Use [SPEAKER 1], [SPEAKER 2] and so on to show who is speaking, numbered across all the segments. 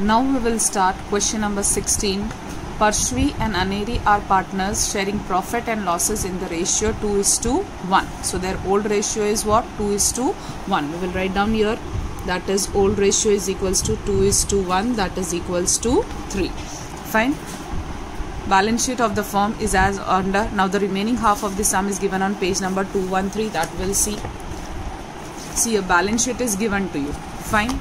[SPEAKER 1] Now we will start question number 16. Parshvi and Aneri are partners sharing profit and losses in the ratio 2 is to 1. So their old ratio is what? 2 is to 1. We will write down here that is old ratio is equals to 2 is to 1 that is equals to 3. Fine. Balance sheet of the firm is as under. Now the remaining half of the sum is given on page number 213 that we'll see. See a balance sheet is given to you. Fine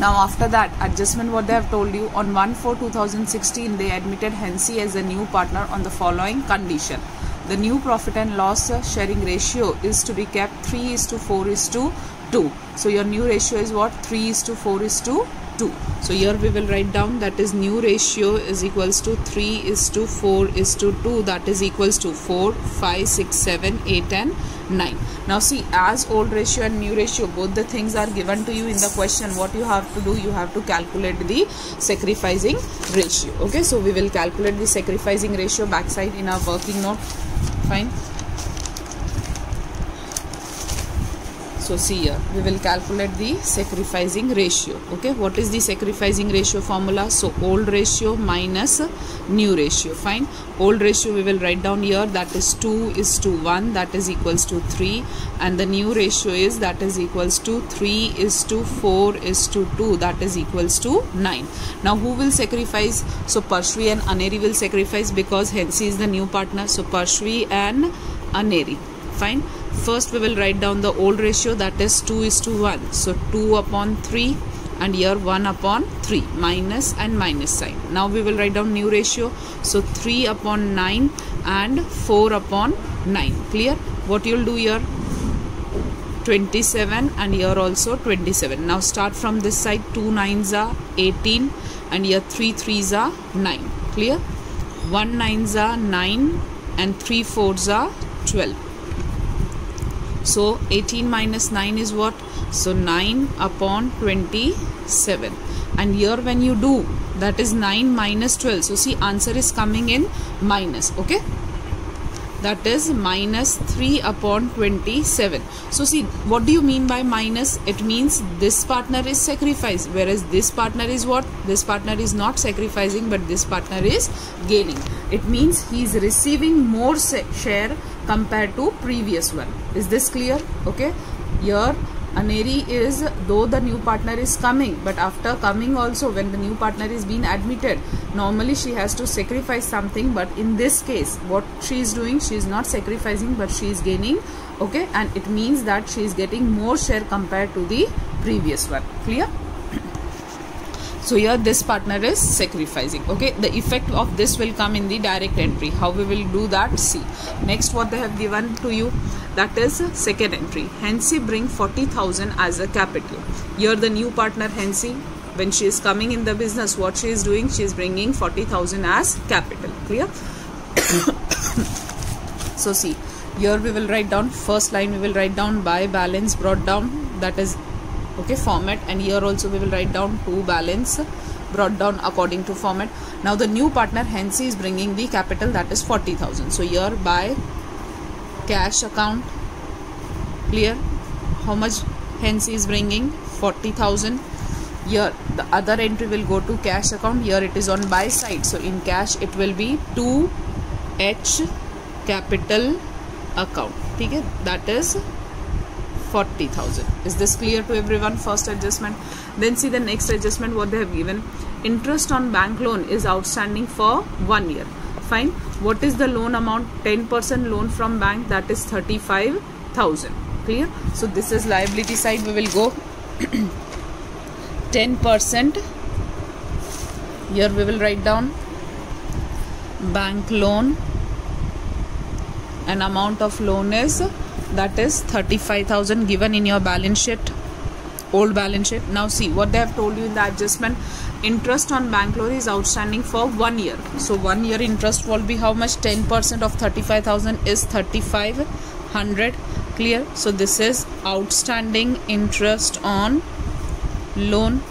[SPEAKER 1] now after that adjustment what they have told you on 1 4 2016 they admitted Hensy as a new partner on the following condition. The new profit and loss sharing ratio is to be kept 3 is to 4 is to 2. So your new ratio is what 3 is to 4 is to 2 so here we will write down that is new ratio is equals to 3 is to 4 is to 2 that is equals to 4 5 6 7 8 and 9 now see as old ratio and new ratio both the things are given to you in the question. What you have to do you have to calculate the sacrificing ratio. Okay so we will calculate the sacrificing ratio backside in our working note. Fine so see here we will calculate the sacrificing ratio. Okay what is the sacrificing ratio formula? So old ratio minus new ratio. Fine. Old ratio we will write down here. That is 2 is to 1 that is equals to 3 and the new ratio is that is equals to 3 is to 4 is to 2 that is equals to 9 now who will sacrifice? So Parshvi and Aneri will sacrifice because Hensy is the new partner. So Parshvi and Aneri. Fine first we will write down the old ratio that is 2 is to 1 so 2 upon 3 and here 1 upon 3 minus and minus sign. Now we will write down new ratio. So 3 upon 9 and 4 upon 9 clear? What you'll do here? 27 and here also 27 now start from this side. 2 nines are 18 and here 3 threes are 9 clear? 1 nines are 9 and 3 fours are 12 so 18 minus 9 is what? So 9 upon 27 and here when you do that is 9 minus 12 so see answer is coming in minus okay? That is minus 3 upon 27 so see what do you mean by minus? It means this partner is sacrificed whereas this partner is what? This partner is not sacrificing but this partner is gaining. It means he is receiving more share compared to previous one. Is this clear? Okay. Here Aneri is though the new partner is coming but after coming also when the new partner is being admitted normally she has to sacrifice something but in this case what she is doing she is not sacrificing but she is gaining okay? And it means that she is getting more share compared to the previous one. Clear so here this partner is sacrificing. Okay the effect of this will come in the direct entry. How we will do that? See next what they have given to you that is second entry. Hensy bring 40,000 as a capital. Here the new partner Hensy when she is coming in the business what she is doing? She is bringing 40,000 as capital. Clear? So see here we will write down first line we will write down by balance brought down that is okay format and here also we will write down to balance brought down according to format. Now the new partner Hensy is bringing the capital that is 40,000 so here by cash account clear. How much Hensy is bringing? 40,000 here the other entry will go to cash account. Here it is on buy side. So in cash it will be 2h capital account. Okay that is 40000 is this clear to everyone? First adjustment. Then see the next adjustment what they have given. Interest on bank loan is outstanding for one year. Fine. What is the loan amount? 10% loan from bank that is 35000 clear? So this is liability side. We will go. 10% here we will write down bank loan. An amount of loan is that is 35000 given in your balance sheet old balance sheet. Now see what they have told you in the adjustment interest on bank loan is outstanding for one year. So one year interest will be how much? 10 percent of 35000 is 3500 clear? So this is outstanding interest on loan.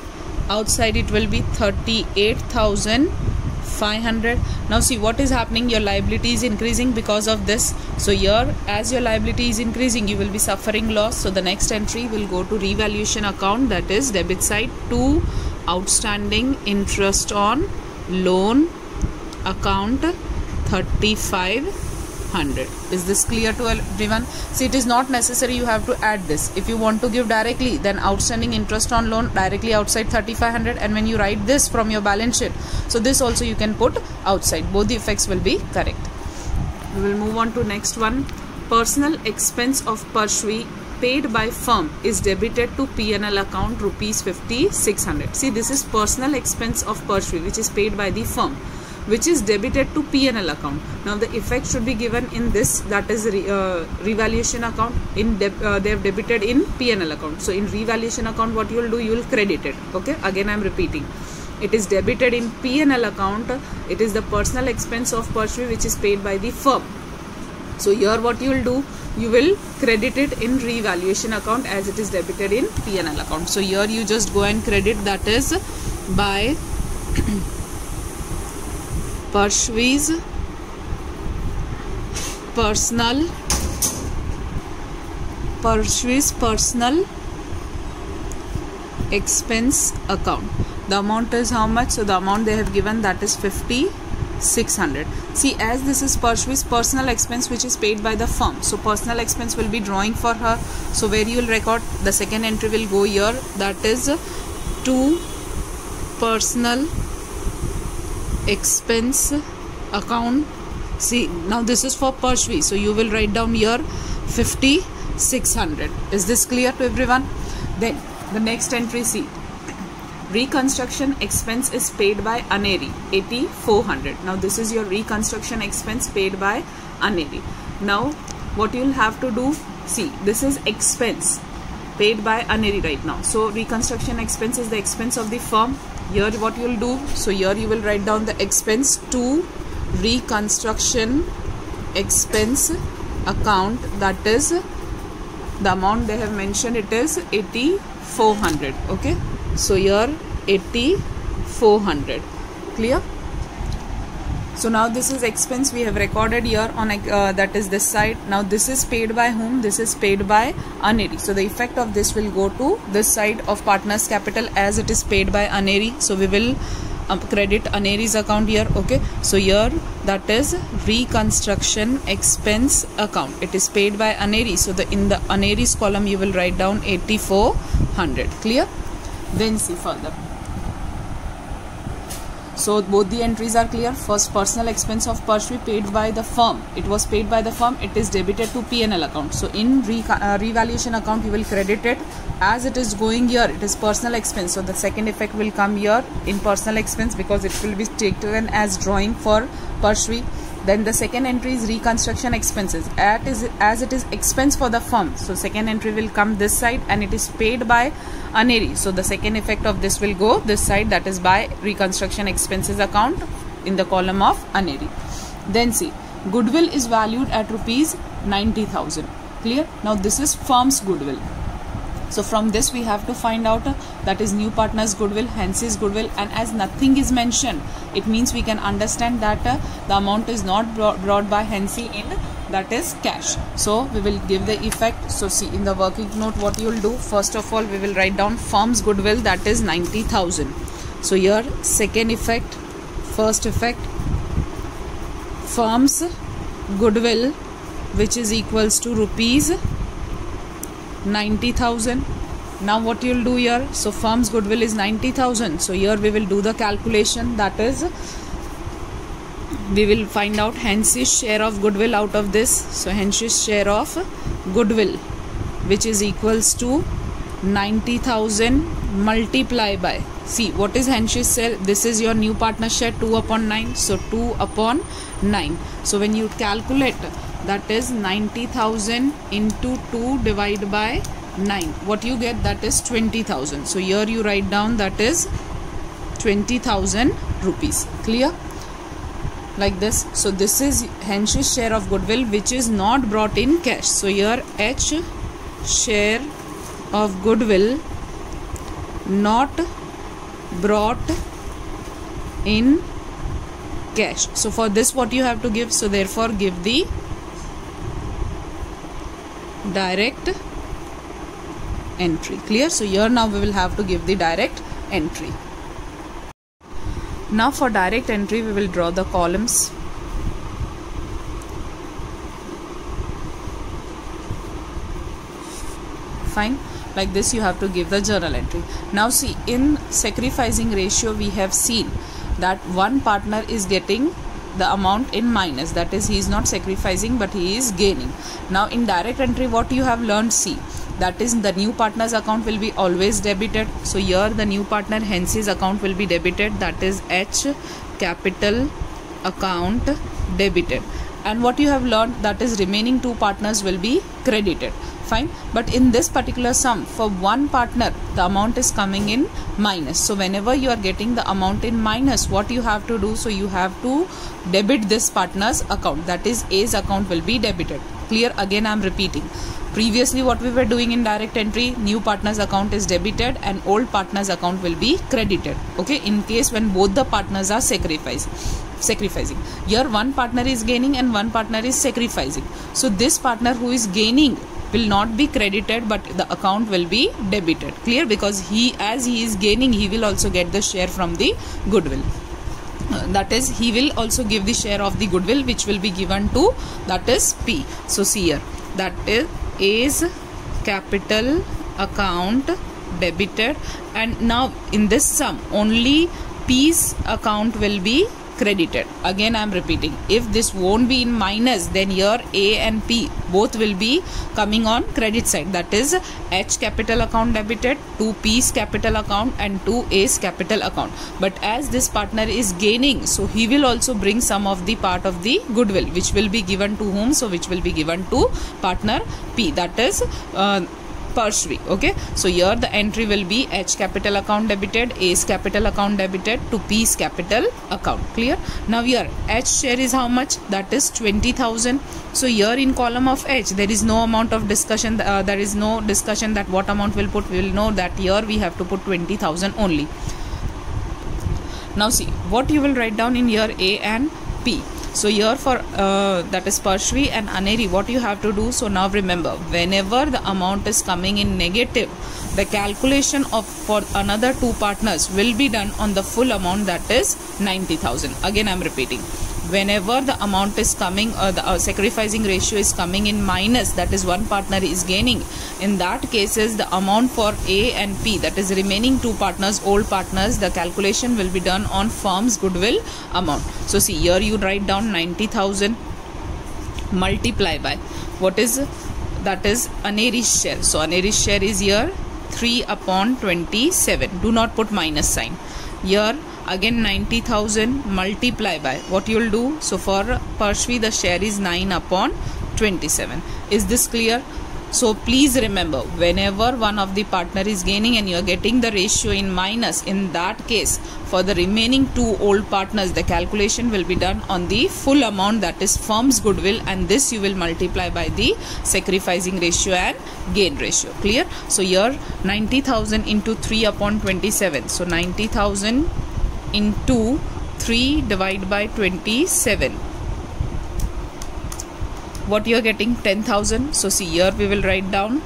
[SPEAKER 1] Outside it will be 38000 500 now see what is happening? Your liability is increasing because of this. So here as your liability is increasing you will be suffering loss. So the next entry will go to revaluation account. That is debit side. To outstanding interest on loan account 3500 is this clear to everyone? See it is not necessary you have to add this. If you want to give directly then outstanding interest on loan directly outside 3500 and when you write this from your balance sheet so this also you can put outside. Both the effects will be correct. We will move on to next one. Personal expense of Parshvi paid by firm is debited to PNL account rupees 5600 see this is personal expense of Parshvi which is paid by the firm which is debited to PNL account. Now the effect should be given in this that is re, uh, revaluation account in uh, they have debited in PNL account. So in revaluation account what you will do you will credit it okay again I am repeating it is debited in PNL account it is the personal expense of Parshvi which is paid by the firm. So here what you will do you will credit it in revaluation account as it is debited in PNL account. So here you just go and credit that is by Parshvi's. Personal. Parshvi's personal. Expense account. The amount is how much? So the amount they have given that is 50 600 see as this is Parshvi's personal expense which is paid by the firm. So personal expense will be drawing for her. So where you will record the second entry will go here. That is to personal expense account. See now this is for Parshvi's so you will write down here 50 600 is this clear to everyone? Then the next entry see. Reconstruction expense is paid by Aneri 8400 now this is your reconstruction expense paid by Aneri. Now what you will have to do see this is expense paid by Aneri right now. So reconstruction expense is the expense of the firm here what you will do. So here you will write down the expense to reconstruction expense account. That is the amount they have mentioned it is 8400 okay? So here 8400 clear so now this is expense we have recorded here on uh, that is this side. Now this is paid by whom? This is paid by Aneri. So the effect of this will go to this side of partners capital as it is paid by Aneri. So we will um, credit Aneri's account here okay? So here that is reconstruction expense account. It is paid by Aneri. So the in the Aneri's column you will write down 8400 clear? Then see further so both the entries are clear. First personal expense of Parshvi paid by the firm. It was paid by the firm. It is debited to PNL account. So in re uh, revaluation account you will credit it as it is going here. It is personal expense. So the second effect will come here in personal expense because it will be taken as drawing for Parshvi then the second entry is reconstruction expenses. At is as it is expense for the firm. So second entry will come this side and it is paid by Aneri. So the second effect of this will go this side that is by reconstruction expenses account in the column of Aneri. Then see goodwill is valued at rupees 90000 clear? Now this is firm's goodwill so from this we have to find out uh, that is new partners goodwill Hensy's goodwill. And as nothing is mentioned it means we can understand that uh, the amount is not brought, brought by Hensy in that is cash. So we will give the effect. So see in the working note what you will do first of all we will write down firm's goodwill that is 90000 so here second effect first effect firm's goodwill which is equals to rupees 90000 now what you'll do here so firm's goodwill is 90000 so here we will do the calculation that is we will find out Hensy's share of goodwill out of this. So Hensy's share of goodwill which is equals to 90000 multiply by. See what is Hensy's share? This is your new partner share 2 upon 9 so 2 upon 9 so when you calculate that is 90000 into 2 divided by 9 what you get that is 20000 so here you write down that is 20000 rupees. Clear? Like this. So this is Hensy's share of goodwill which is not brought in cash. So here H share of goodwill not brought in cash. So for this what you have to give. So therefore give the direct entry. Clear? So here now we will have to give the direct entry. Now for direct entry we will draw the columns. Fine. Like this you have to give the journal entry. Now see in sacrificing ratio we have seen that one partner is getting the amount in minus. That is he is not sacrificing but he is gaining. Now in direct entry what you have learned see that is the new partner's account will be always debited. So here the new partner hence his account will be debited. That is h capital account debited and what you have learned that is remaining two partners will be credited. Fine. But in this particular sum for one partner the amount is coming in minus. So whenever you are getting the amount in minus what you have to do so you have to debit this partner's account. That is a's account will be debited. Clear? Again i'm repeating. Previously what we were doing in direct entry new partner's account is debited and old partner's account will be credited. Okay? In case when both the partners are sacrificed sacrificing. Here one partner is gaining and one partner is sacrificing. So this partner who is gaining will not be credited but the account will be debited. Clear? Because he as he is gaining he will also get the share from the goodwill. Uh, that is he will also give the share of the goodwill which will be given to that is p. So see here. That is a's capital account debited. And now in this sum only p's account will be credited. Again i am repeating. If this won't be in minus then here a and p both will be coming on credit side. That is h capital account debited to p's capital account and to a's capital account. But as this partner is gaining so he will also bring some of the part of the goodwill which will be given to whom? So which will be given to partner p. That is uh, Parshvi. Okay, so here the entry will be H capital account debited, A's capital account debited to P's capital account. Clear? Now here H share is how much? That is 20,000. So here in column of H there is no amount of discussion. Uh, there is no discussion that what amount will put. We will know that here we have to put 20,000 only. Now see what you will write down in here A and P so here for uh, that is Parshvi and Aneri what you have to do so now remember whenever the amount is coming in negative the calculation of for another two partners will be done on the full amount that is 90,000 again I'm repeating whenever the amount is coming or the uh, sacrificing ratio is coming in minus that is one partner is gaining. In that cases the amount for a and p that is remaining two partners old partners the calculation will be done on firm's goodwill amount. So see here you write down 90000 multiply by. What is that is aneri's share. So aneri's share is here 3 upon 27 do not put minus sign. Here again 90000 multiply by. What you will do? So for Parshvi the share is 9 upon 27 is this clear? So please remember whenever one of the partner is gaining and you are getting the ratio in minus in that case for the remaining two old partners the calculation will be done on the full amount that is firm's goodwill and this you will multiply by the sacrificing ratio and gain ratio. Clear? So here 90000 into 3 upon 27 so 90000 into 3 divided by 27 what you are getting? 10000 so see here we will write down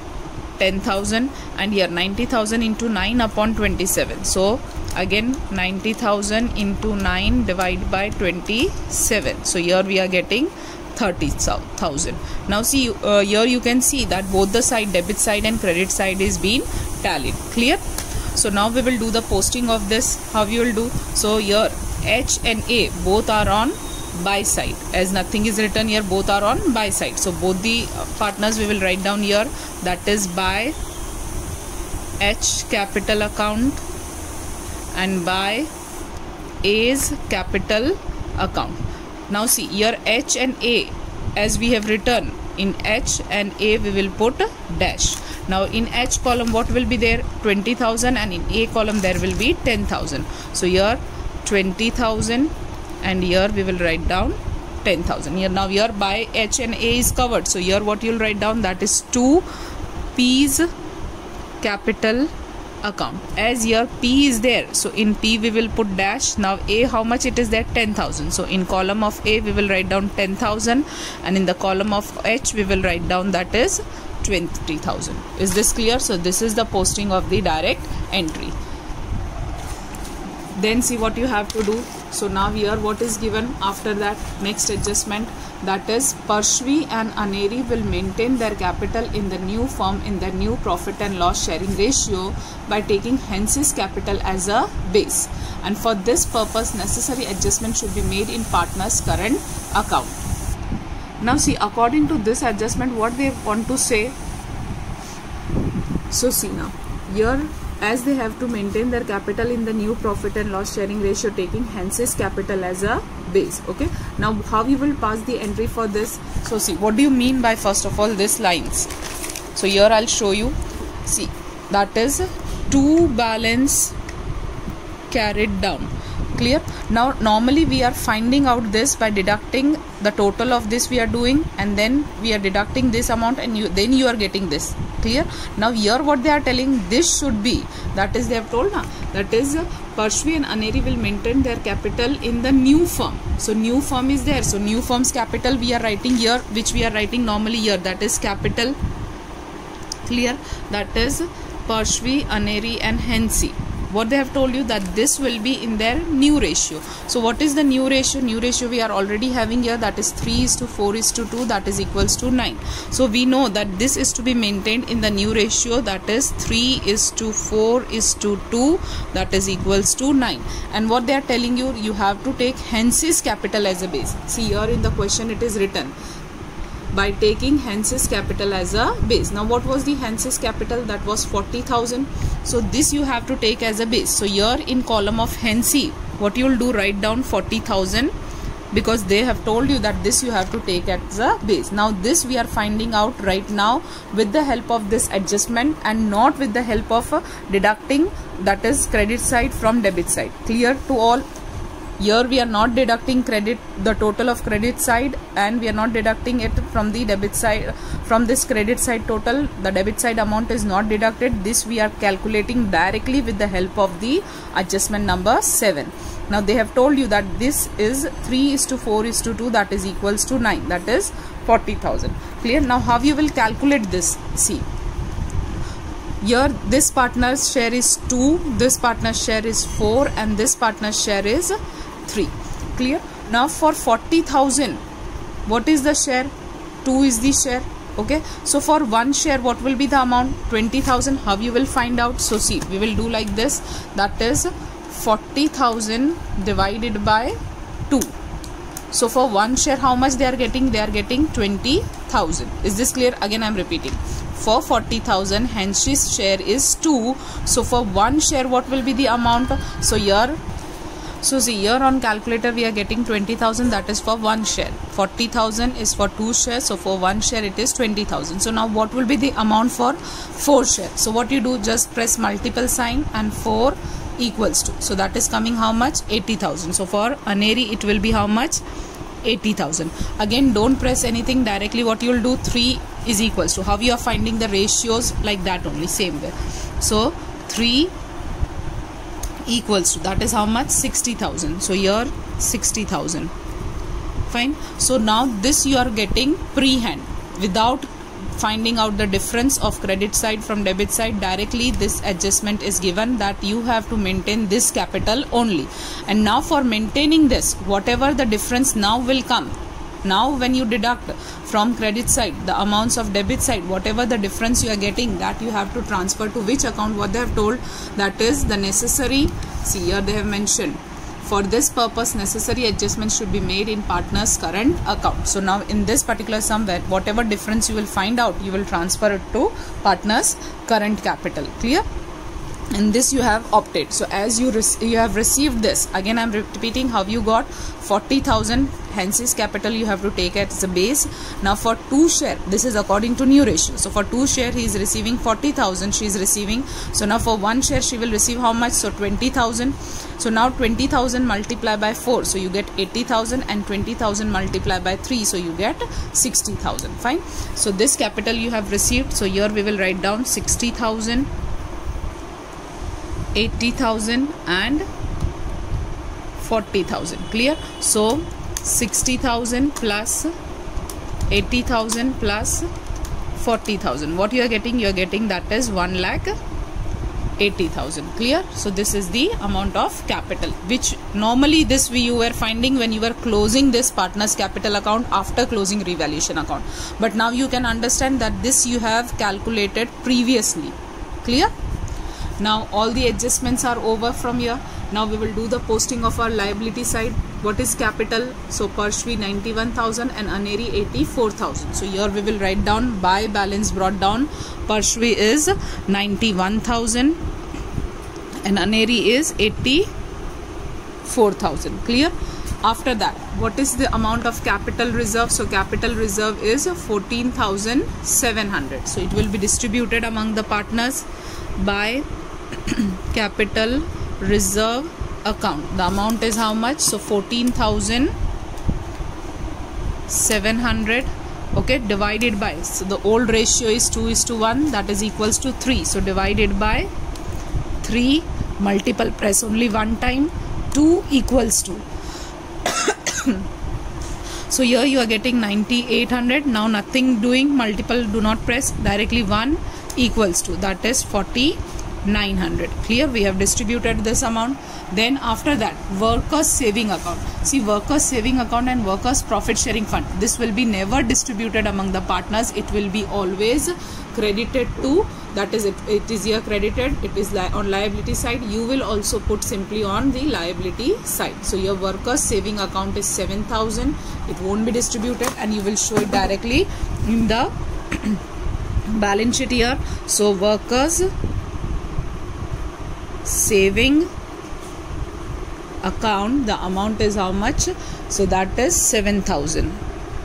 [SPEAKER 1] 10000 and here 90000 into 9 upon 27 so again 90000 into 9 divided by 27 so here we are getting 30000 now see uh, here you can see that both the side debit side and credit side is being tallied. Clear so now we will do the posting of this. How you will do? So here h and a both are on buy side. As nothing is written here both are on buy side. So both the partners we will write down here. That is buy h capital account and buy a's capital account. Now see here h and a as we have written in h and a we will put dash. Now in h column what will be there? 20000 and in a column there will be 10000 so here 20000 and here we will write down 10000 here now here by h and a is covered. So here what you'll write down that is 2 p's capital account as here p is there so in p we will put dash. Now a how much it is there? 10000 so in column of a we will write down 10000 and in the column of h we will write down that is 20000 is this clear? So this is the posting of the direct entry then see what you have to do. So now here what is given after that next adjustment? That is Parshvi and Aneri will maintain their capital in the new firm in the new profit and loss sharing ratio by taking Hensy's capital as a base. And for this purpose necessary adjustment should be made in partner's current account. Now see according to this adjustment what they want to say? So see now here as they have to maintain their capital in the new profit and loss sharing ratio taking Hensy's capital as a base okay? Now how you will pass the entry for this? So see what do you mean by first of all this lines? So here I'll show you. See that is two balance carried down clear. Now normally we are finding out this by deducting the total of this we are doing and then we are deducting this amount and you then you are getting this. Clear? Now here what they are telling this should be. That is they have told now that is uh, Parshvi and Aneri will maintain their capital in the new firm. So new firm is there. So new firm's capital we are writing here which we are writing normally here. That is capital. Clear? That is Parshvi, Aneri and Hensy what they have told you that this will be in their new ratio. So what is the new ratio? New ratio we are already having here that is 3 is to 4 is to 2 that is equals to 9 so we know that this is to be maintained in the new ratio that is 3 is to 4 is to 2 that is equals to 9 and what they are telling you you have to take Hensy's capital as a base. See here in the question it is written by taking Hensy's capital as a base. Now what was the Hensy's capital? That was 40,000. So this you have to take as a base. So here in column of Hensy, what you will do write down 40,000 because they have told you that this you have to take as a base. Now this we are finding out right now with the help of this adjustment and not with the help of uh, deducting that is credit side from debit side. Clear to all? Here we are not deducting credit the total of credit side and we are not deducting it from the debit side from this credit side total. The debit side amount is not deducted. This we are calculating directly with the help of the adjustment number 7 now they have told you that this is 3 is to 4 is to 2 that is equals to 9 that is 40,000 clear? Now how you will calculate this? See here this partner's share is 2 this partner's share is 4 and this partner's share is 3 clear? Now for 40000 what is the share? 2 is the share. Okay? So for one share what will be the amount? 20000 how you will find out? So see we will do like this. That is 40000 divided by 2 so for one share how much they are getting? They are getting 20000 is this clear? Again i'm repeating. For 40000 Hensy's share is 2 so for one share what will be the amount? So here so see here on calculator we are getting 20,000 that is for one share. 40,000 is for two shares. So for one share it is 20,000. So now what will be the amount for four shares? So what you do just press multiple sign and 4 equals to. So that is coming how much? 80,000. So for Aneri it will be how much? 80,000. Again don't press anything directly what you will do 3 is equals to. How you are finding the ratios like that only same way. So 3 equals to that is how much? 60,000 so here 60,000 fine. So now this you are getting pre-hand without finding out the difference of credit side from debit side. Directly this adjustment is given that you have to maintain this capital only. And now for maintaining this whatever the difference now will come. Now when you deduct from credit side the amounts of debit side whatever the difference you are getting that you have to transfer to which account? What they have told that is the necessary see here they have mentioned for this purpose necessary adjustments should be made in partner's current account. So now in this particular sum whatever difference you will find out you will transfer it to partner's current capital. Clear and this you have opted. So as you you have received this again i'm repeating how you got. 40000 Hensy's capital you have to take as a base. Now for two share this is according to new ratio. So for two share he is receiving 40000 she is receiving. So now for one share she will receive how much? So 20000 so now 20000 multiplied by 4 so you get 80000 and 20000 multiplied by 3 so you get 60000 fine. So this capital you have received. So here we will write down 60000 80,000 and 40,000 clear? So 60,000 plus 80,000 plus 40,000 what you are getting? You are getting that is 1 lakh 80,000 clear? So this is the amount of capital which normally this we you were finding when you were closing this partners capital account after closing revaluation account. But now you can understand that this you have calculated previously clear now all the adjustments are over from here. Now we will do the posting of our liability side. What is capital? So Parshvi 91,000 and Aneri 84,000 so here we will write down by balance brought down. Parshvi is 91,000 and Aneri is 84,000 clear? After that what is the amount of capital reserve? So capital reserve is 14,700 so it will be distributed among the partners by capital reserve account. The amount is how much? So 14700 okay divided by so the old ratio is 2 is to 1 that is equals to 3 so divided by 3 multiple press only one time 2 equals to so here you are getting 9800 now nothing doing multiple do not press directly 1 equals to that is 40 900 clear? We have distributed this amount. Then after that workers saving account. See workers saving account and workers profit sharing fund. This will be never distributed among the partners. It will be always credited to that is it, it is here credited. It is li on liability side. You will also put simply on the liability side. So your workers saving account is 7000 it won't be distributed and you will show it directly in the balance sheet here. So workers saving account the amount is how much? So that is 7000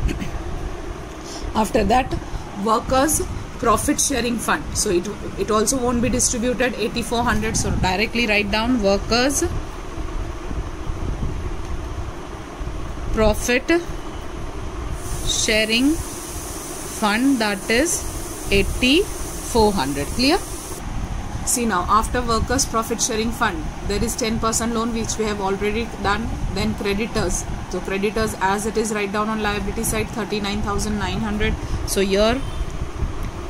[SPEAKER 1] after that workers profit sharing fund. So it it also won't be distributed 8400 so directly write down workers profit sharing fund that is 8400 clear see now after workers profit sharing fund there is 10% loan which we have already done then creditors. So creditors as it is write down on liability side 39900 so here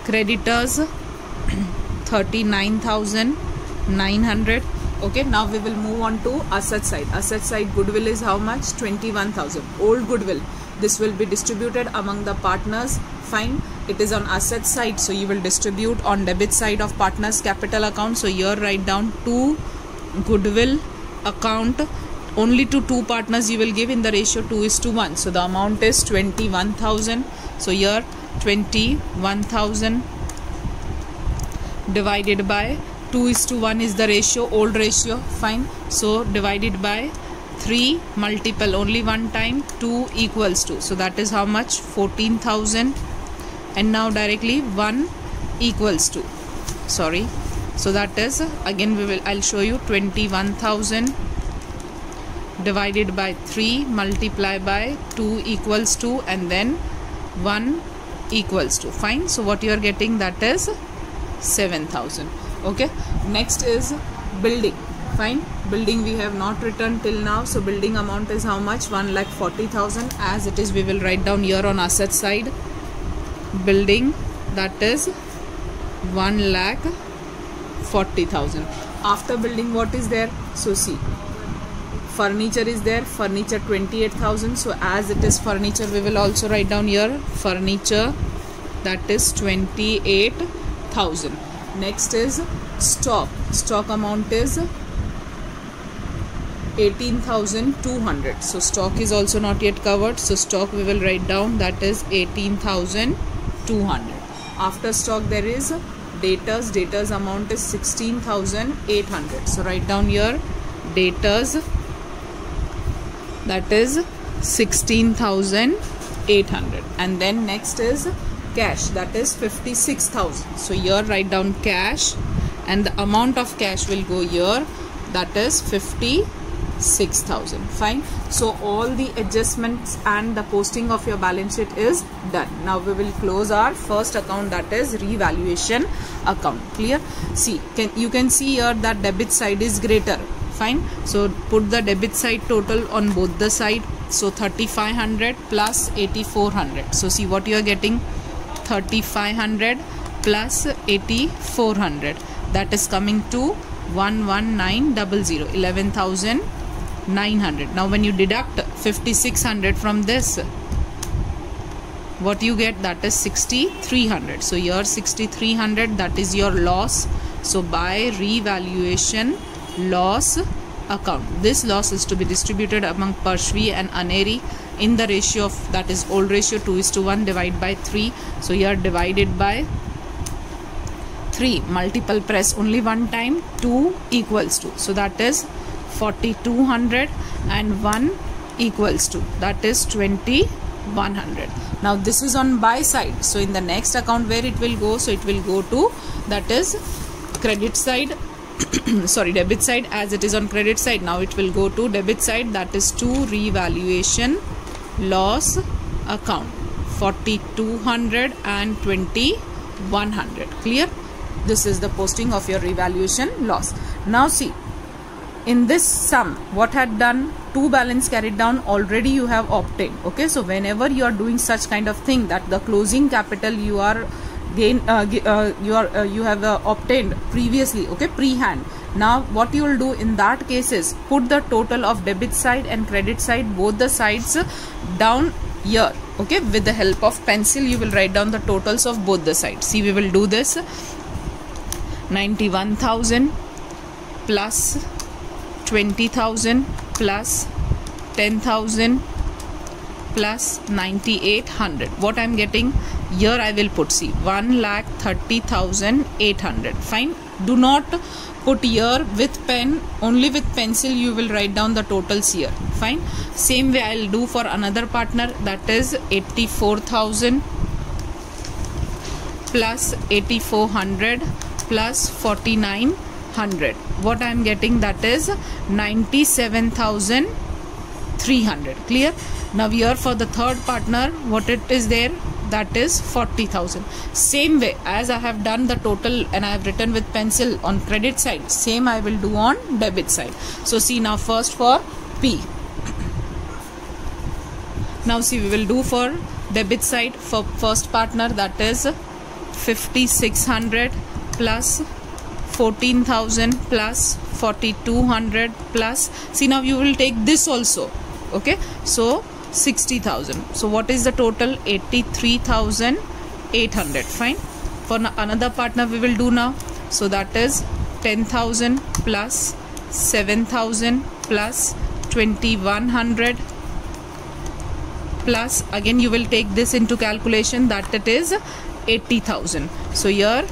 [SPEAKER 1] creditors 39900 okay now we will move on to asset side. Asset side goodwill is how much? 21000 old goodwill. This will be distributed among the partners. Fine it is on asset side so you will distribute on debit side of partners capital account. So here write down two goodwill account. Only to two partners you will give. In the ratio 2 is to 1 so the amount is 21000 so here 21000 divided by 2 is to 1 is the ratio old ratio fine. So divided by 3 multiple only one time 2 equals to so that is how much? 14000 and now directly 1 equals to sorry. So that is again we will I'll show you 21000 divided by 3 multiply by 2 equals to and then 1 equals to fine. So what you are getting that is 7000 okay. Next is building. Fine. Building we have not written till now. So building amount is how much? 1 lakh 40000 as it is we will write down here on asset side building that is 1 lakh 40,000 after building what is there? So see furniture is there furniture 28,000 so as it is furniture we will also write down here furniture that is 28,000 next is stock. Stock amount is 18,200 so stock is also not yet covered. So stock we will write down that is 18,200 after stock there is debtors debtors amount is 16,800 so write down here debtors. That is 16,800 and then next is cash. That is 56,000 so here write down cash. And the amount of cash will go here. That is 56,000 fine. So all the adjustments and the posting of your balance sheet is done. Now we will close our first account that is revaluation account. Clear? See can you can see here that debit side is greater. Fine. So put the debit side total on both the side. So 3500 plus 8400 so see what you are getting. 3500 plus 8400 that is coming to 11900 11900 now when you deduct 5600 from this what you get that is 6300 so your 6300 that is your loss. So by revaluation loss account. This loss is to be distributed among Parshvi and Aneri in the ratio of that is old ratio 2 is to 1 divided by 3 so are divided by 3 multiple press only one time 2 equals to so that is 4200 and 1 equals to that is 2100 now this is on buy side. So in the next account where it will go so it will go to that is credit side. Sorry debit side as it is on credit side. Now it will go to debit side. That is to revaluation loss account. 4200 and 2100 clear? This is the posting of your revaluation loss. Now see in this sum what had done two balance carried down already you have obtained okay? So whenever you are doing such kind of thing that the closing capital you are gain uh, uh, you are uh, you have uh, obtained previously okay? Pre-hand. Now what you will do in that case is put the total of debit side and credit side both the sides down here okay? With the help of pencil you will write down the totals of both the sides. See we will do this. 91000 plus 20000 plus 10000 plus 9800 what i'm getting? Here i will put see 1 lakh 30800 fine. Do not put here with pen. Only with pencil you will write down the totals here. Fine. Same way i'll do for another partner. That is 84000 plus 8400 plus 4900 what i am getting that is 97300 clear? Now here for the third partner what it is there that is 40000 same way as i have done the total and i have written with pencil on credit side same i will do on debit side. So see now first for p. Now see we will do for debit side for first partner that is 5600 plus 14000 plus 4200 plus. See now you will take this also okay? So 60000 so what is the total? 83800 fine. For another partner we will do now. So that is 10000 plus 7000 plus 2100 plus again you will take this into calculation that it is 80000 so here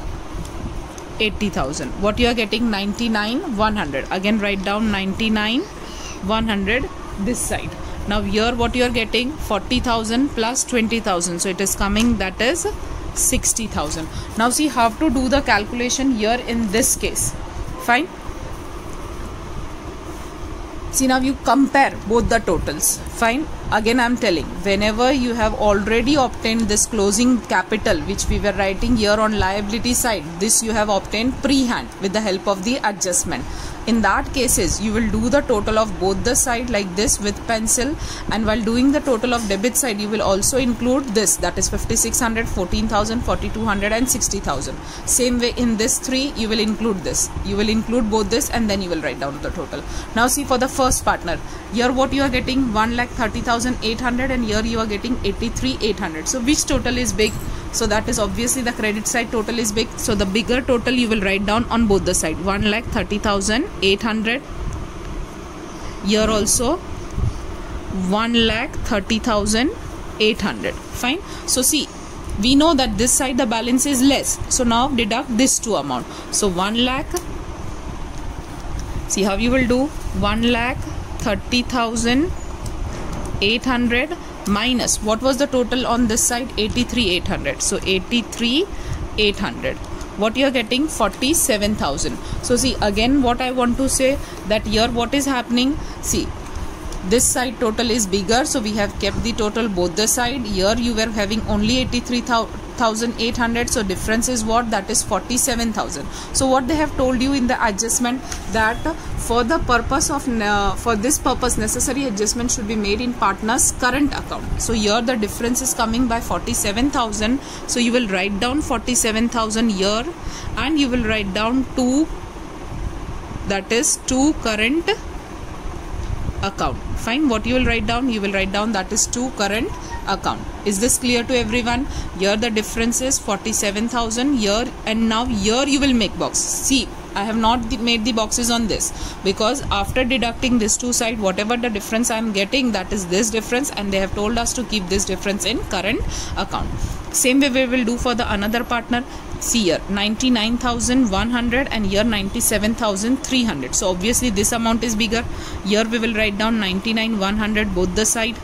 [SPEAKER 1] 80000 what you are getting? 99 100 again write down 99 100 this side. Now here what you are getting? 40000 plus 20000 so it is coming that is 60000 now see how to do the calculation here in this case. Fine? See now you compare both the totals fine. Again i'm telling whenever you have already obtained this closing capital which we were writing here on liability side this you have obtained pre-hand with the help of the adjustment. In that cases you will do the total of both the side like this with pencil and while doing the total of debit side you will also include this that is 5600 14000 4200 and 60000 same way in this three you will include this. You will include both this and then you will write down the total. Now see for the first partner here what you are getting? 1 lakh 30800 and here you are getting 83800 so which total is big? So that is obviously the credit side total is big. So the bigger total you will write down on both the side. 1 lakh 30800 here also 1 lakh 30800 fine? So see we know that this side the balance is less. So now deduct this two amount. So 1 lakh see how you will do? 1 lakh 30800 minus what was the total on this side? 83 800 so 83 800 what you are getting 47000 so see again what i want to say that here what is happening see this side total is bigger so we have kept the total both the side. Here you were having only 83000 8800 so difference is what? That is 47000 so what they have told you in the adjustment that for the purpose of uh, for this purpose necessary adjustment should be made in partner's current account. So here the difference is coming by 47000 so you will write down 47000 here and you will write down 2 that is 2 current account. Fine what you will write down you will write down that is 2 current account. Is this clear to everyone? Here the difference is 47000 here and now here you will make box see I have not made the boxes on this because after deducting this two side whatever the difference I am getting that is this difference and they have told us to keep this difference in current account. Same way we will do for the another partner see here 99100 and here 97300 so obviously this amount is bigger. Here we will write down 99100 both the side.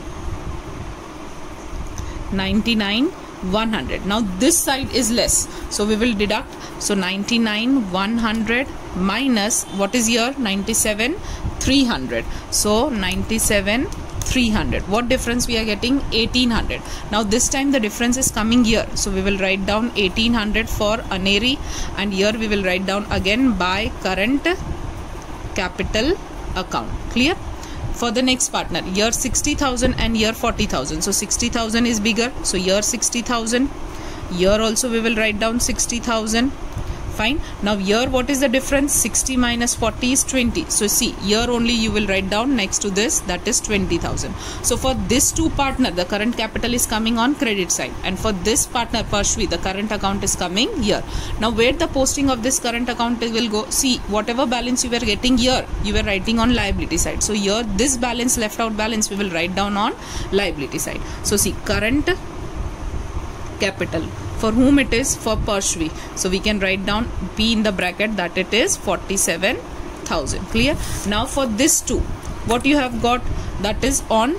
[SPEAKER 1] 99 100 now this side is less. So we will deduct. So 99 100 minus what is here? 97 300 so 97 300 what difference we are getting? 1800 now this time the difference is coming here. So we will write down 1800 for aneri and here we will write down again by current capital account. Clear? For the next partner year 60000 and year 40000 so 60000 is bigger. So year 60000 year also we will write down 60000 fine. Now here what is the difference? 60 minus 40 is 20 so see here only you will write down next to this that is 20000 so for this two partner the current capital is coming on credit side. And for this partner Parshvi the current account is coming here. Now where the posting of this current account will go see whatever balance you were getting here you were writing on liability side. So here this balance left out balance we will write down on liability side. So see current capital for whom it is? For Parshvi so we can write down P in the bracket that it is 47,000 clear? Now for this two what you have got that is on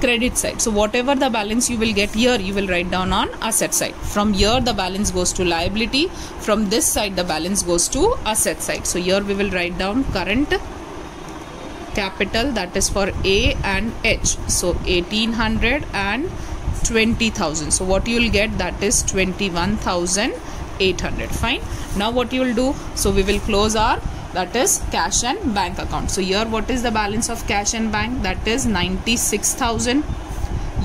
[SPEAKER 1] credit side. So whatever the balance you will get here you will write down on asset side. From here the balance goes to liability. From this side the balance goes to asset side. So here we will write down current capital that is for A and H. So 1800 and 20000 so what you will get that is 21800 fine. Now what you will do so we will close our that is cash and bank account. So here what is the balance of cash and bank? That is 96000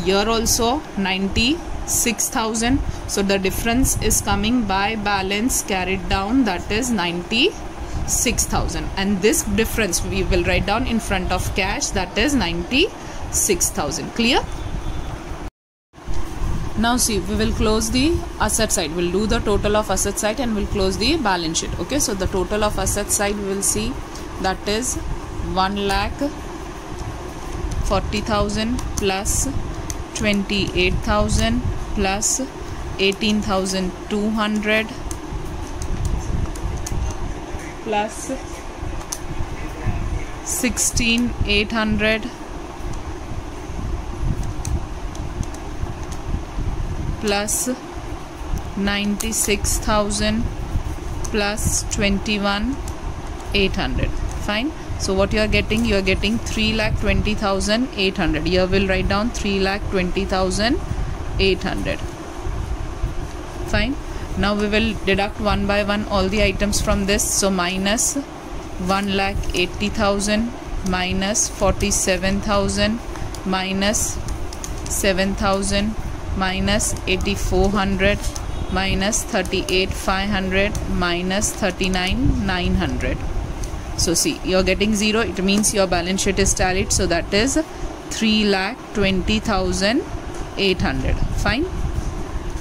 [SPEAKER 1] here also 96000 so the difference is coming by balance carried down that is 96000 and this difference we will write down in front of cash that is 96000 clear now see we will close the asset side. We'll do the total of asset side and we'll close the balance sheet. Okay so the total of asset side we will see that is 1 lakh 40,000 plus 28,000 plus 18,200 plus 16,800 plus 96,000 plus 21 800 fine. So what you are getting you are getting 3 lakh 20,800 here we'll write down 3 lakh 20,800 fine. Now we will deduct one by one all the items from this. So minus 1 lakh 80,000 minus 47,000 minus 7,000 minus 8400 minus 38500 minus 39900 so see you're getting zero. It means your balance sheet is tallied. So that is 3 lakh 20800 fine?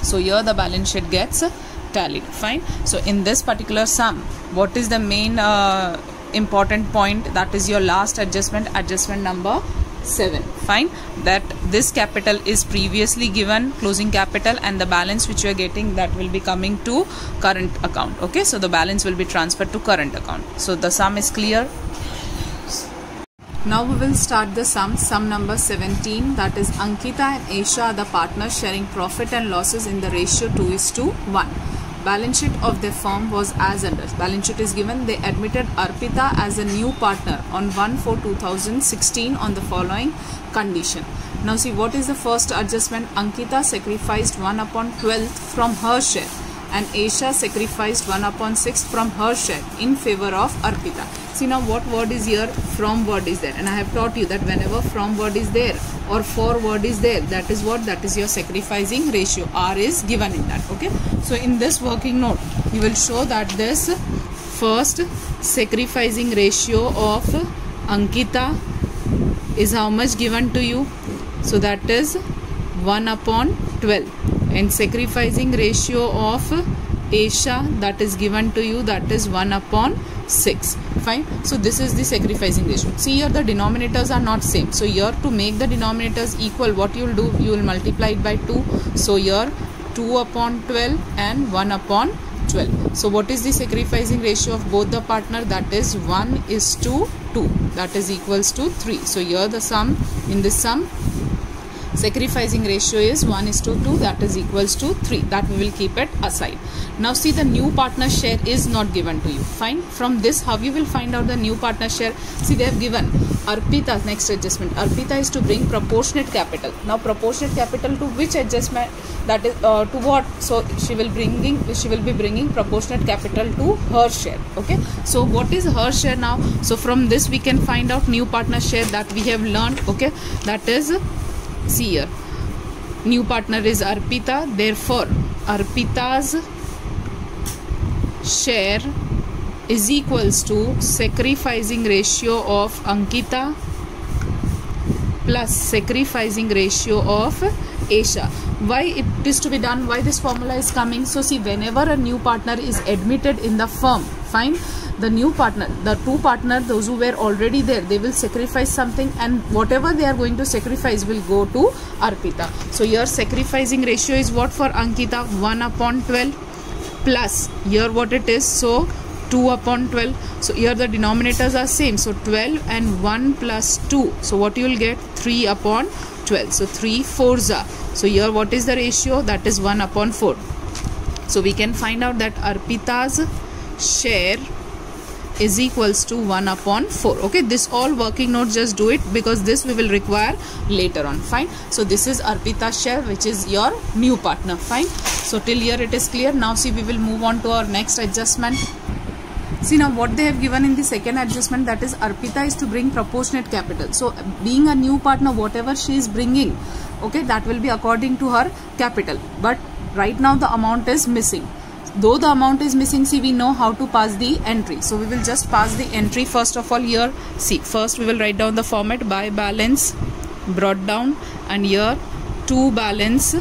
[SPEAKER 1] So here the balance sheet gets tallied. Fine? So in this particular sum what is the main uh, important point? That is your last adjustment adjustment number 7 fine? That this capital is previously given closing capital and the balance which you are getting that will be coming to current account okay? So the balance will be transferred to current account. So the sum is clear. Now we will start the sum. Sum number 17 that is Ankita and Aisha are the partners sharing profit and losses in the ratio 2 is to 1 balance sheet of their firm was as under. Balance sheet is given. They admitted arpita as a new partner on 1 4 2016 on the following condition now see what is the first adjustment ankita sacrificed 1 upon 12th from her share and Asia sacrificed 1 upon 6 from her share in favor of Arpita. See now what word is here? From word is there and I have taught you that whenever from word is there or for word is there that is what that is your sacrificing ratio R is given in that okay. So in this working note you will show that this first sacrificing ratio of Ankita is how much given to you so that is 1 upon 12 and sacrificing ratio of Asia that is given to you that is 1 upon 6 fine? So this is the sacrificing ratio. See here the denominators are not same. So here to make the denominators equal what you will do? You will multiply it by 2 so here 2 upon 12 and 1 upon 12 so what is the sacrificing ratio of both the partner? That is 1 is to 2 that is equals to 3 so here the sum in this sum sacrificing ratio is 1 is to 2 that is equals to 3 that we will keep it aside. Now see the new partner share is not given to you. Fine. From this how you will find out the new partner share? See they have given arpita next adjustment. Arpita is to bring proportionate capital. Now proportionate capital to which adjustment? That is uh, to what? So she will bringing she will be bringing proportionate capital to her share. Okay? So what is her share now? So from this we can find out new partner share that we have learned. Okay? That is see here new partner is Arpita. Therefore Arpita's share is equals to sacrificing ratio of Ankita plus sacrificing ratio of Asia. Why it is to be done? Why this formula is coming? So see whenever a new partner is admitted in the firm fine the new partner the two partner those who were already there they will sacrifice something and whatever they are going to sacrifice will go to arpita. So your sacrificing ratio is what for ankita? 1 upon 12 plus. Here what it is? So 2 upon 12 so here the denominators are same. So 12 and 1 plus 2 so what you will get? 3 upon 12 so 3 4s are. So here what is the ratio? That is 1 upon 4 so we can find out that arpita's share is equals to 1 upon 4 okay this all working note just do it because this we will require later on. Fine. So this is arpita share which is your new partner. Fine. So till here it is clear. Now see we will move on to our next adjustment. See now what they have given in the second adjustment that is arpita is to bring proportionate capital. So being a new partner whatever she is bringing okay that will be according to her capital. But right now the amount is missing though the amount is missing see we know how to pass the entry. So we will just pass the entry first of all here. See first we will write down the format by balance brought down and here to balance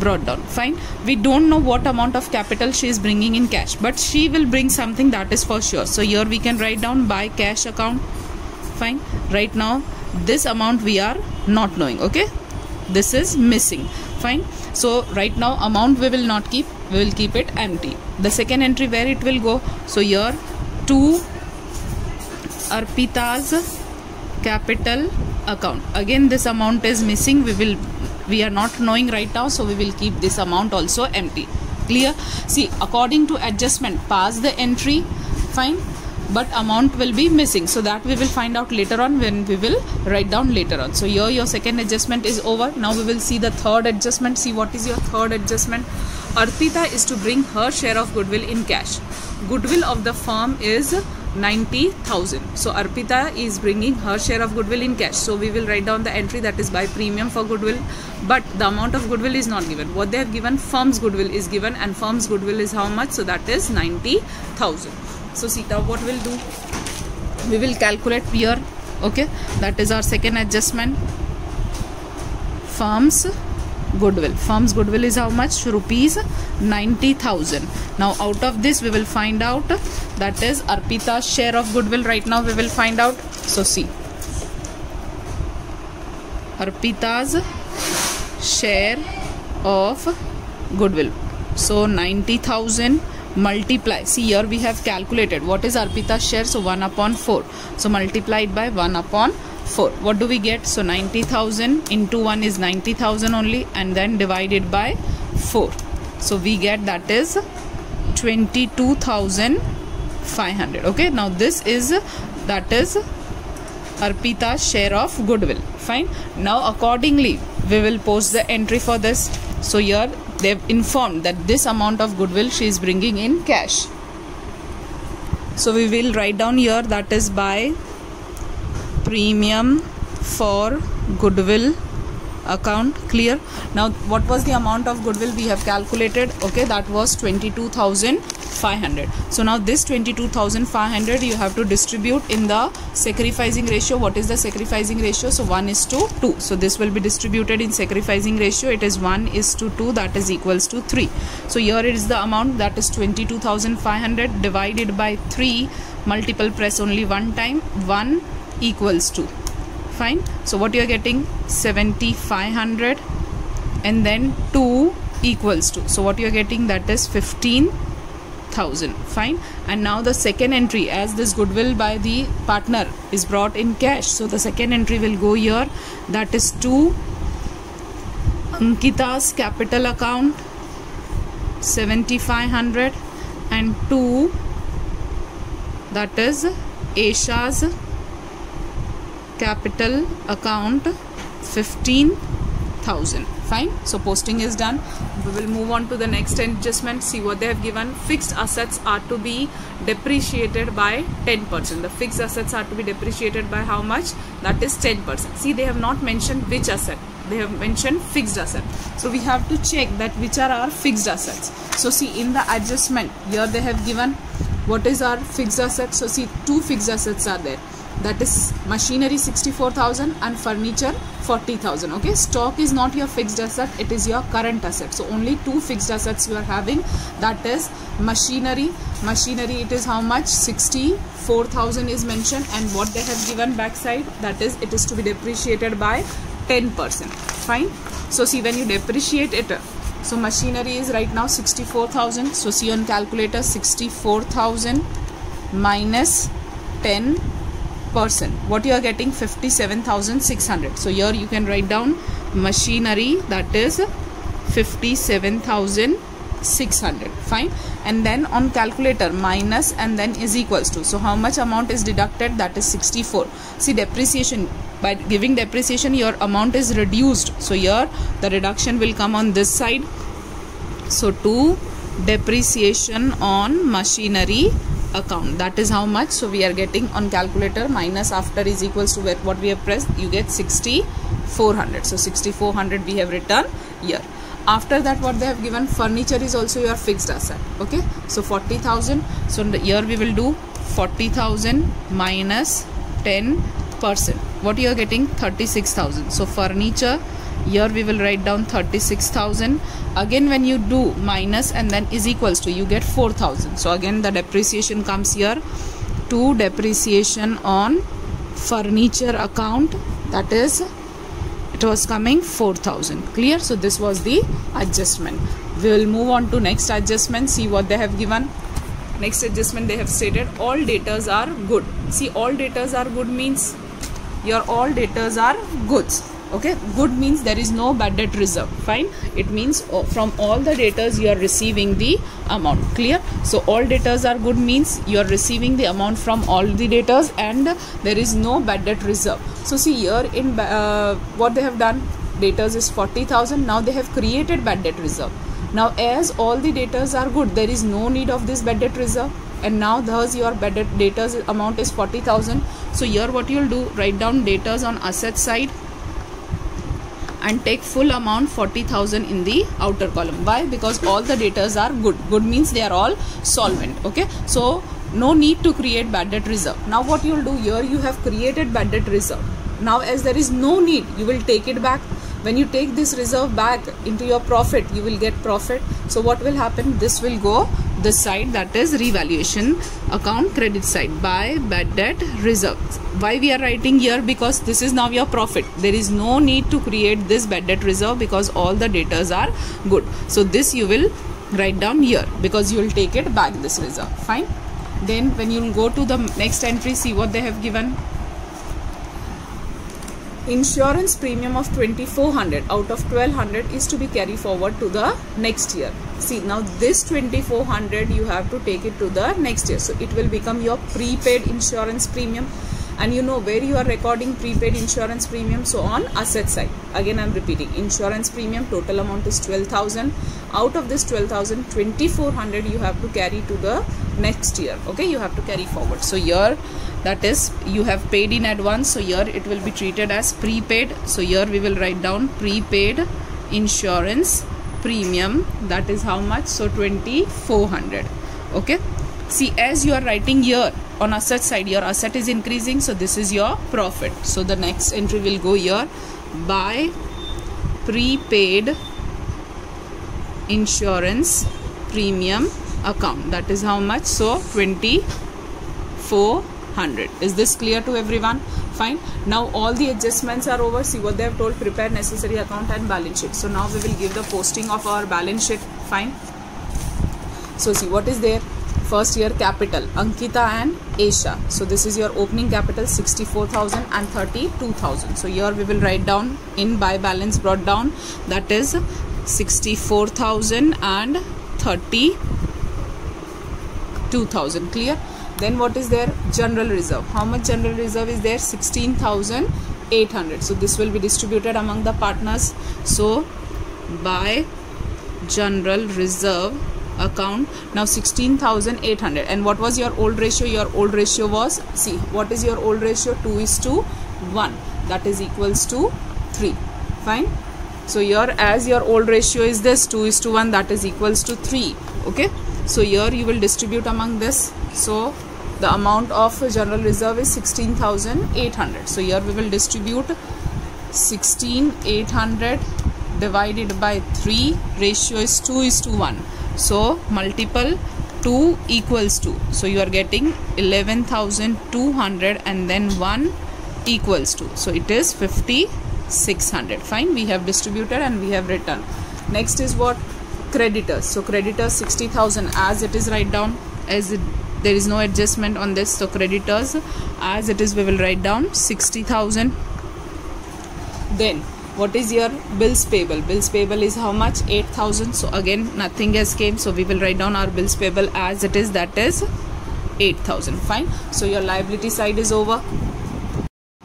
[SPEAKER 1] brought down. Fine. We don't know what amount of capital she is bringing in cash but she will bring something that is for sure. So here we can write down by cash account. Fine. Right now this amount we are not knowing okay? This is missing. Fine. So right now amount we will not keep we will keep it empty. The second entry where it will go so here two arpita's capital account. Again this amount is missing. We will we are not knowing right now so we will keep this amount also empty. Clear? See according to adjustment pass the entry fine but amount will be missing. So that we will find out later on when we will write down later on. So here your second adjustment is over. Now we will see the third adjustment. See what is your third adjustment arpita is to bring her share of goodwill in cash. Goodwill of the firm is 90000 so arpita is bringing her share of goodwill in cash. So we will write down the entry that is by premium for goodwill but the amount of goodwill is not given. What they have given firm's goodwill is given and firm's goodwill is how much? So that is 90000 so Sita, what we'll do? We will calculate here okay? That is our second adjustment. Firm's goodwill. Firm's goodwill is how much? Rupees 90000 now out of this we will find out that is arpita's share of goodwill. Right now we will find out. So see. Arpita's share of goodwill. So 90000 multiply. See here we have calculated. What is Arpita's share? So 1 upon 4 so multiplied by 1 upon 4 what do we get? So 90,000 into 1 is 90,000 only and then divided by 4 so we get that is 22500 okay? Now this is that is Arpita's share of goodwill. Fine? Now accordingly we will post the entry for this. So here they've informed that this amount of goodwill she is bringing in cash. So we will write down here that is by premium for goodwill account. Clear? Now what was the amount of goodwill we have calculated? Okay that was 22500 so now this 22500 you have to distribute in the sacrificing ratio. What is the sacrificing ratio? So 1 is to 2 so this will be distributed in sacrificing ratio. It is 1 is to 2 that is equals to 3 so here it is the amount that is 22500 divided by 3 multiple press only one time. 1 equals to. Fine. So what you are getting? 7500 and then 2 equals to. So what you are getting? That is 15000 fine. And now the second entry as this goodwill by the partner is brought in cash. So the second entry will go here. That is to Ankita's capital account 7500 and 2 that is Asha's capital account 15000 fine. So posting is done. We will move on to the next adjustment. See what they have given. Fixed assets are to be depreciated by 10% the fixed assets are to be depreciated by how much? That is 10% see they have not mentioned which asset. They have mentioned fixed asset. So we have to check that which are our fixed assets. So see in the adjustment here they have given what is our fixed assets so see two fixed assets are there that is machinery 64000 and furniture 40000 okay? Stock is not your fixed asset it is your current asset. So only two fixed assets you are having that is machinery. Machinery it is how much? 64000 is mentioned and what they have given backside that is it is to be depreciated by 10% fine? So see when you depreciate it so machinery is right now 64000 so see on calculator 64000 minus 10 person. What you are getting? 57600 so here you can write down machinery that is 57600 fine. And then on calculator minus and then is equals to. So how much amount is deducted? That is 64 see depreciation by giving depreciation your amount is reduced. So here the reduction will come on this side. So 2 depreciation on machinery account. That is how much. So we are getting on calculator minus after is equals to what we have pressed you get 6400 so 6400 we have written here. After that what they have given furniture is also your fixed asset. Okay? So 40000 so here we will do 40000 minus 10 percent. What you are getting? 36000 so furniture here we will write down 36000 again when you do minus and then is equals to you get 4000 so again the depreciation comes here. To depreciation on furniture account. That is it was coming 4000 clear? So this was the adjustment. We will move on to next adjustment see what they have given. Next adjustment they have stated all debtors are good. See all debtors are good means your all datas are goods okay good means there is no bad debt reserve. Fine. It means oh, from all the debtors you are receiving the amount. Clear? So all debtors are good means you are receiving the amount from all the debtors and there is no bad debt reserve. So see here in uh, what they have done? Debtors is 40000 now they have created bad debt reserve. Now as all the debtors are good there is no need of this bad debt reserve. And now thus your bad debt debtors amount is 40000 so here what you will do? Write down debtors on asset side and take full amount 40000 in the outer column. Why? Because all the debtors are good. Good means they are all solvent okay? So no need to create bad debt reserve. Now what you will do? Here you have created bad debt reserve. Now as there is no need you will take it back. When you take this reserve back into your profit you will get profit. So what will happen? This will go this side that is revaluation account credit side by bad debt reserves why we are writing here? Because this is now your profit. There is no need to create this bad debt reserve because all the debtors are good. So this you will write down here because you will take it back this reserve. Fine. Then when you go to the next entry see what they have given. Insurance premium of 2400 out of 1200 is to be carried forward to the next year see now this 2400 you have to take it to the next year. So it will become your prepaid insurance premium. And you know where you are recording prepaid insurance premium? So on asset side. Again i'm repeating. Insurance premium total amount is 12000 out of this 12000 2400 you have to carry to the next year. Okay? You have to carry forward. So here that is you have paid in advance. So here it will be treated as prepaid. So here we will write down prepaid insurance premium that is how much? So 2400 okay? See as you are writing here on asset side your asset is increasing so this is your profit. So the next entry will go here. By prepaid insurance premium account. That is how much? So 2400 is this clear to everyone fine. Now all the adjustments are over. See what they have told. Prepare necessary account and balance sheet. So now we will give the posting of our balance sheet. Fine. So see what is there. First year capital. Ankita and Asia so this is your opening capital 64,000 and 32,000 so here we will write down in by balance brought down. That is 64,000 and 32,000 clear then what is their general reserve? How much general reserve is there? 16,800 so this will be distributed among the partners. So by general reserve account now 16800 and what was your old ratio? Your old ratio was see what is your old ratio? 2 is to 1 that is equals to 3 fine? So here as your old ratio is this 2 is to 1 that is equals to 3 okay? So here you will distribute among this. So the amount of general reserve is 16800 so here we will distribute 16800 divided by 3 ratio is 2 is to 1 so multiple 2 equals 2 so you are getting 11200 and then 1 equals 2 so it is 5600 fine we have distributed and we have written. Next is what? Creditors. So creditors 60000 as it is write down as it, there is no adjustment on this so creditors. As it is we will write down 60000 then what is your bills payable? Bills payable is how much? 8000 so again nothing has came so we will write down our bills payable as it is. That is 8000 fine. So your liability side is over.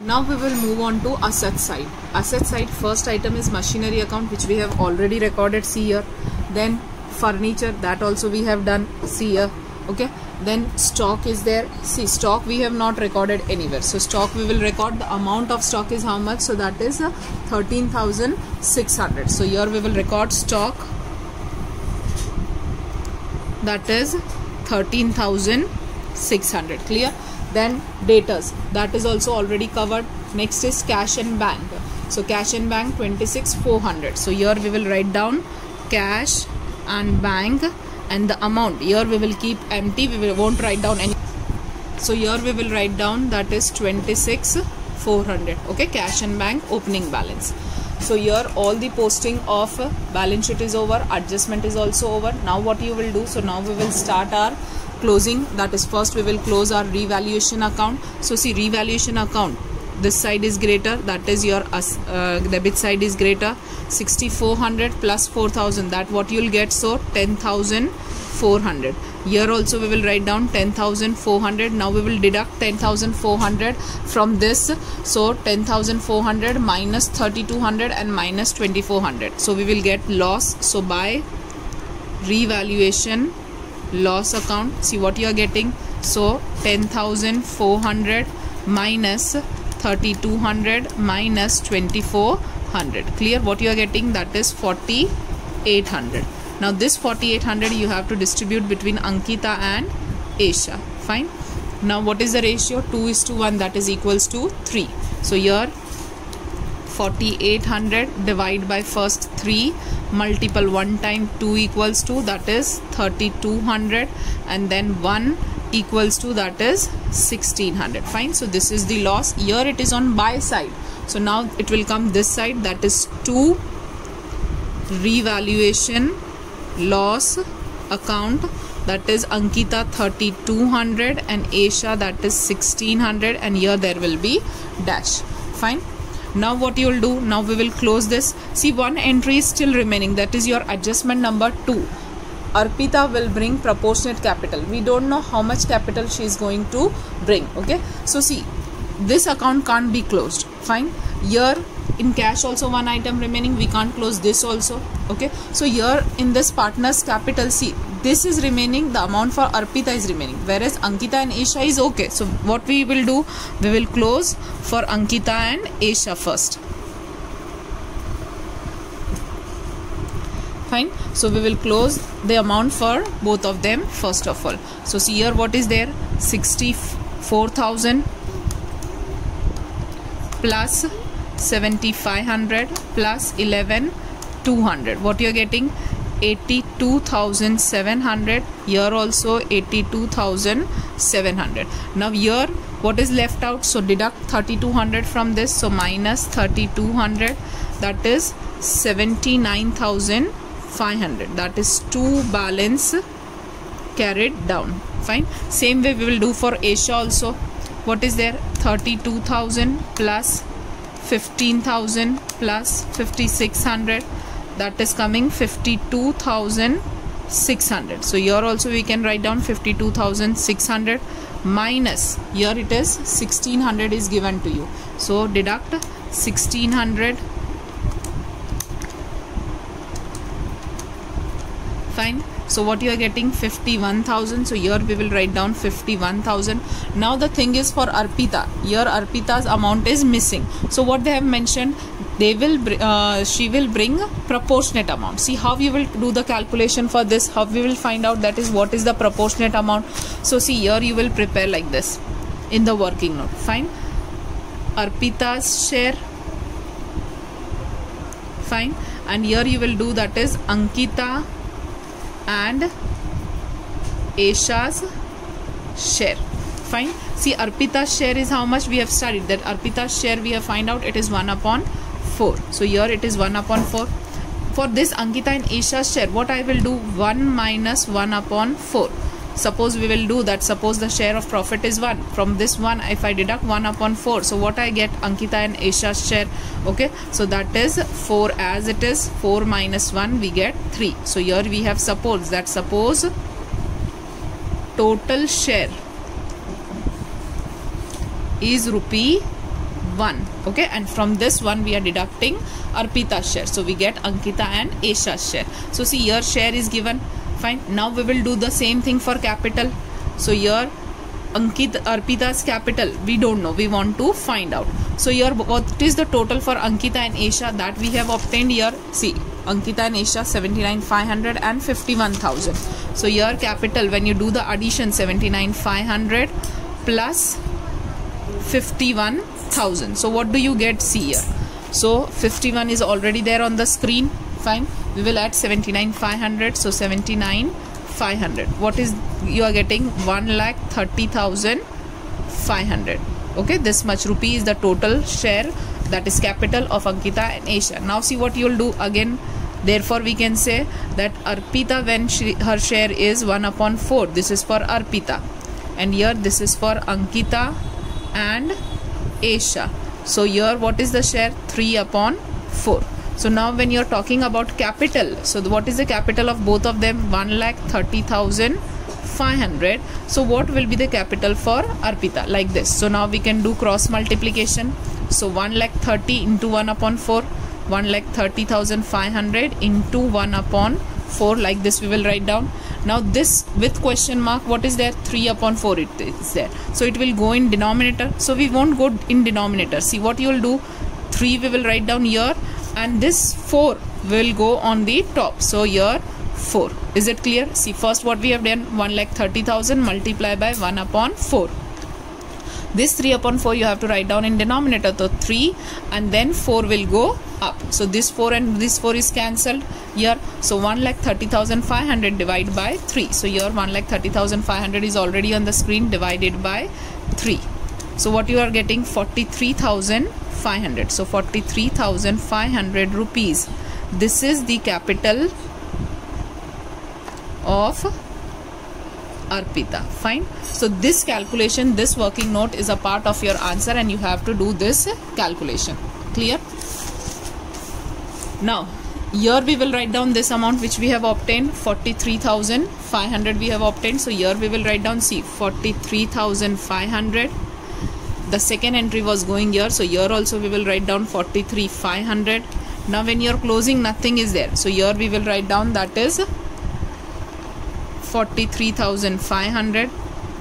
[SPEAKER 1] Now we will move on to asset side. Asset side first item is machinery account which we have already recorded. See here. Then furniture that also we have done. See here okay? Then stock is there. See stock we have not recorded anywhere. So stock we will record. The amount of stock is how much? So that is uh, 13600 so here we will record stock. That is 13600 clear? Then debtors. That is also already covered. Next is cash and bank. So cash and bank 26400 so here we will write down cash and bank and the amount. Here we will keep empty. We will, won't write down any. So here we will write down that is 26 400 okay cash and bank opening balance. So here all the posting of balance sheet is over adjustment is also over. Now what you will do? So now we will start our closing. That is first we will close our revaluation account. So see revaluation account this side is greater that is your uh, debit side is greater. 6400 plus 4000 that what you'll get so 10400 here also we will write down 10400 now we will deduct 10400 from this so 10400 minus 3200 and minus 2400 so we will get loss so by revaluation loss account see what you are getting. So 10400 minus 3200 minus 2400 clear what you are getting? That is 4800 now this 4800 you have to distribute between Ankita and Asia. Fine. Now what is the ratio? 2 is to 1 that is equals to 3 so here 4800 divide by first 3 multiple 1 time 2 equals to that is 3200 and then 1 equals to that is 1600 fine. So this is the loss. Here it is on buy side. So now it will come this side. That is 2 revaluation loss account. That is Ankita 3200 and Asia that is 1600 and here there will be dash. Fine. Now what you will do? Now we will close this. See one entry is still remaining. That is your adjustment number 2 arpita will bring proportionate capital. We don't know how much capital she is going to bring okay? So see this account can't be closed. Fine. Here in cash also one item remaining. We can't close this also okay? So here in this partners capital see this is remaining. The amount for arpita is remaining. Whereas ankita and esha is okay. So what we will do? We will close for ankita and esha first fine. So we will close the amount for both of them first of all. So see here what is there? 64000 plus 7500 plus 11 200 what you're getting? 82700 here also 82700 now here what is left out? So deduct 3200 from this. So minus 3200 that is 79500 that is two balance carried down. Fine. Same way we will do for Asia also. What is there? 32000 plus 15000 plus 5600 that is coming 52600 so here also we can write down 52600 minus. Here it is 1600 is given to you. So deduct 1600 fine so what you are getting? 51000 so here we will write down 51000 now the thing is for arpita. Here arpita's amount is missing. So what they have mentioned they will uh, she will bring proportionate amount. See how you will do the calculation for this. How we will find out that is what is the proportionate amount. So see here you will prepare like this in the working note. Fine. Arpita's share. Fine. And here you will do that is ankita and Asha's share fine see Arpita's share is how much we have studied that Arpita's share we have find out it is 1 upon 4 so here it is 1 upon 4 for this Angita and Asha's share what I will do 1 minus 1 upon 4 suppose we will do that. Suppose the share of profit is 1 from this one if I deduct 1 upon 4 so what I get? Ankita and Asha's share. Okay? So that is 4 as it is. 4 minus 1 we get 3 so here we have suppose that suppose total share is rupee 1 okay? And from this one we are deducting Arpita's share. So we get Ankita and Asha's share. So see here share is given fine. Now we will do the same thing for capital. So here Ankit Arpita's capital we don't know. We want to find out. So here what is the total for Ankita and Asha that we have obtained here? See Ankita and Asha 79,500 and 51,000 so here capital when you do the addition 79,500 plus 51,000 so what do you get? See here. So 51 is already there on the screen. Fine we will add 79 500 so 79 500 what is you are getting? 1 lakh 30,000 500 okay this much rupee is the total share that is capital of Ankita and asia. Now see what you will do again. Therefore we can say that Arpita when she, her share is 1 upon 4 this is for Arpita. And here this is for Ankita and asia. So here what is the share? 3 upon 4 so now when you're talking about capital so what is the capital of both of them? 1 lakh 30,000 500 so what will be the capital for Arpita? Like this. So now we can do cross multiplication. So 1 lakh 30 into 1 upon 4 1 lakh 30,500 into 1 upon 4 like this we will write down. Now this with question mark what is there? 3 upon 4 it is there. So it will go in denominator. So we won't go in denominator. See what you will do. 3 we will write down here and this 4 will go on the top. So here 4 is it clear? See first what we have done 1 lakh 30,000 multiply by 1 upon 4 this 3 upon 4 you have to write down in denominator. So 3 and then 4 will go up. So this 4 and this 4 is cancelled here. So 1 lakh 30,500 divided by 3 so here 1 lakh 30,500 is already on the screen divided by 3 so what you are getting? 43,500 so 43,500 rupees. This is the capital of Arpita. Fine. So this calculation this working note is a part of your answer and you have to do this calculation. Clear? Now here we will write down this amount which we have obtained. 43500 we have obtained. So here we will write down see 43500 the second entry was going here so here also we will write down 43500 now when you're closing nothing is there. So here we will write down that is 43500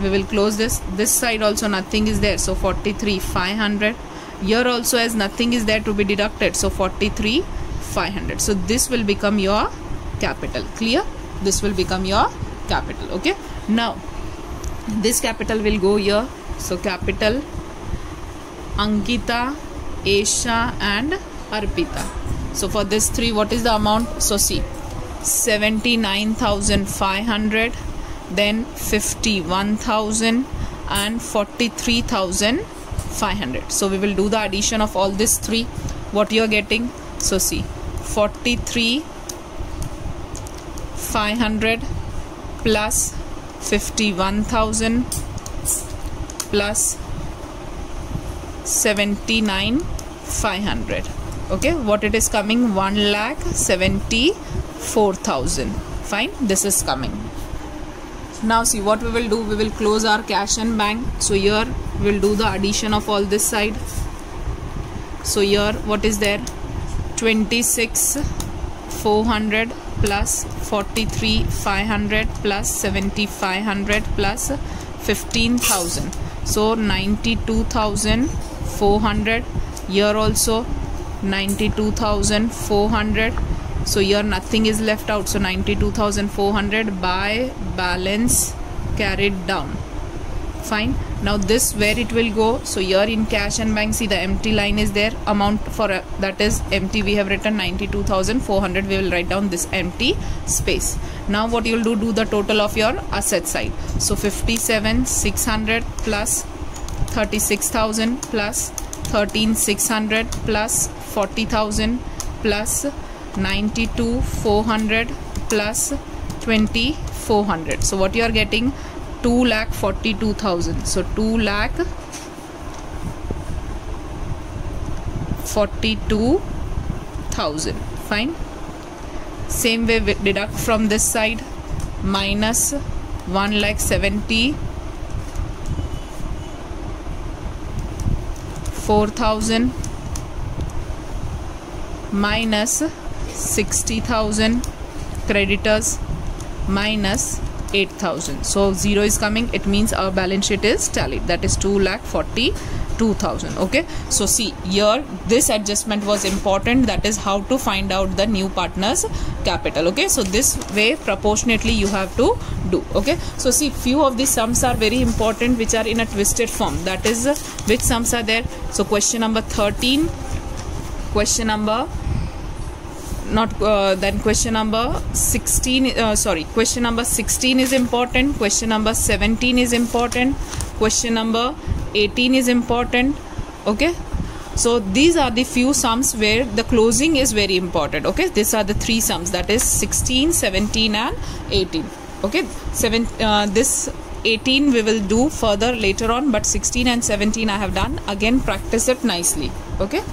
[SPEAKER 1] we will close this. This side also nothing is there. So 43500 here also as nothing is there to be deducted. So 43500 so this will become your capital. Clear? This will become your capital. Okay? Now this capital will go here. So capital Ankita, Esha and Arpita. So for this three, what is the amount? So see, 79,500, then 51,000 and 43,500. So we will do the addition of all these three. What you are getting? So see, 43 500 plus 51,000 plus 79 500 okay what it is coming? 1 lakh 74000 fine this is coming. Now see what we will do we will close our cash and bank. So here we will do the addition of all this side. So here what is there? 26 400 plus 43 500 plus 70 500 plus 15000 so 92000 400 here also 92400 so here nothing is left out so 92400 by balance carried down. Fine. Now this where it will go? So here in cash and bank see the empty line is there. Amount for uh, that is empty we have written 92400 we will write down this empty space. Now what you will do do the total of your asset side. So 57 600 plus 36000 plus 13600 plus 40000 plus 92 400 plus 2400 so what you are getting? 2 lakh 42000 so 2 lakh 42000 fine. Same way deduct from this side minus 1 lakh 70 4000 minus 60000 creditors minus 8000 so 0 is coming. It means our balance sheet is tallied. That is 2 lakh 40 2000 okay? So see here this adjustment was important. That is how to find out the new partners capital okay? So this way proportionately you have to do okay? So see few of these sums are very important which are in a twisted form. That is which sums are there? So question number 13 question number not uh, then question number 16 uh, sorry question number 16 is important question number 17 is important question number 18 is important okay? So these are the few sums where the closing is very important okay? These are the three sums that is 16 17 and 18 okay? Seven uh, this 18 we will do further later on but 16 and 17 i have done. Again practice it nicely okay